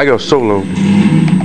I go solo.